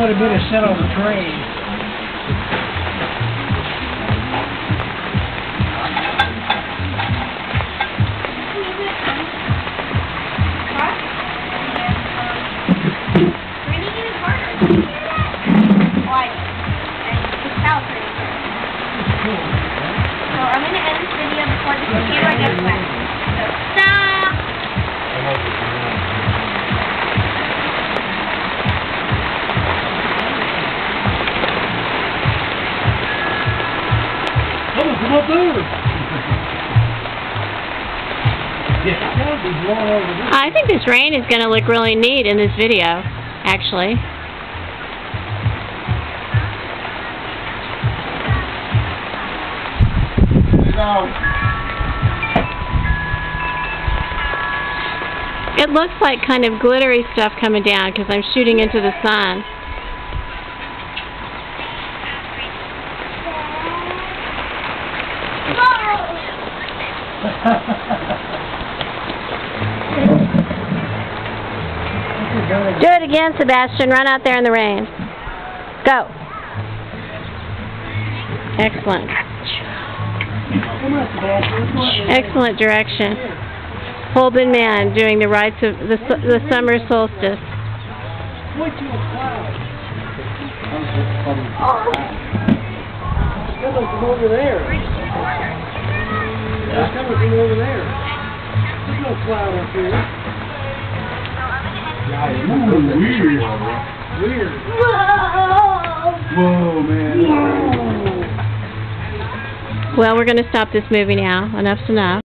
would have been a set on the train. Cow's. So I'm gonna end this video before the computer gets wet. So up there. I think this rain is going to look really neat in this video, actually. It looks like kind of glittery stuff coming down because I'm shooting into the sun. Do it again, Sebastian. Run out there in the rain. Go. Excellent. Excellent direction. Holben Man doing the rites of the, the summer solstice. From over there. It's coming from over there. There's no cloud up here. Ooh, weird. Weird. Whoa, man. Well, we're going to stop this movie now. Enough's enough.